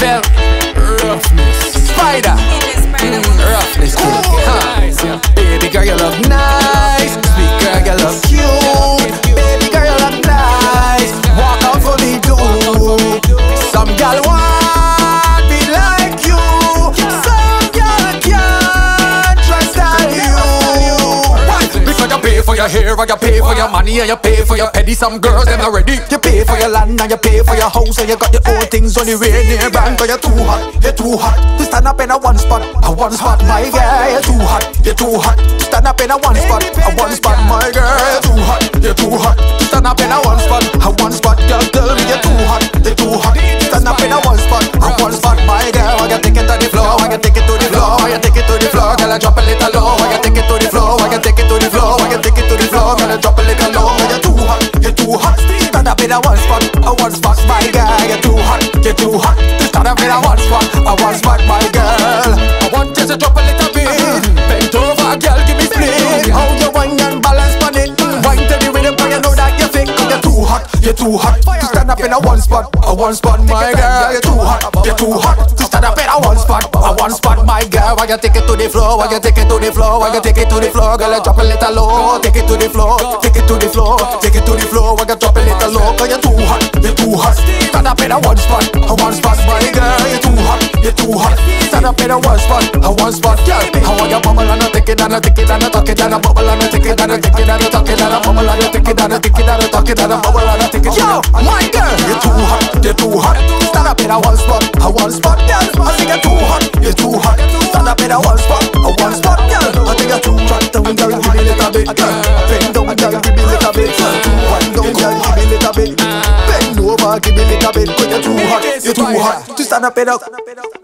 felt roughness. Spider, mm, roughness. Your hair, and you pay for your money, and you pay for your petty. Some girls them ready. You pay for your land, and you pay for your house, and you got your own things on the way near bank. But you're too hot, you're too hot to stand up in a one spot, a one spot, my girl. You're too hot, you're too hot to stand up in a one spot, a one spot, my girl. You're too hot, you're too hot to stand up in a one spot, a one spot, girl. Me you're too hot, you're too hot to stand up in a one spot, a one spot, my girl. I can take it to the floor, I can take it to the floor, I can take it to the floor, girl. I drop a little low, Stand up in a one spot, a one spot, my girl. You're too hot, you're too hot. Stand up in a one spot, a one spot, my girl. I want you to drop a little bit. Bend over, girl, give me split. How you wine and balance on it? Wine to the rhythm, 'cause you know that you're fake. You're too hot, you're too hot. To stand up in a one spot, a one spot, my girl. You're too hot, you're too hot. To stand up in a one spot, a one spot, my girl. Why you take it to the floor? Why you take it to the floor? Why you take it to the floor? Girl, drop a little low. Take it to the floor, take it to the floor, take it to the floor. Why you drop little in a one spot, a one spot, my girl. You're too hot, you're too hot. Stand up in a one spot, a one spot, girl. How want you bubble and a take it and a take it and a tuck it and a bubble and a take it and a take it and a tuck it and a bubble and a take it and a take it and a tuck it and a bubble and a take it. Yo, my girl, little bit. Bend over, give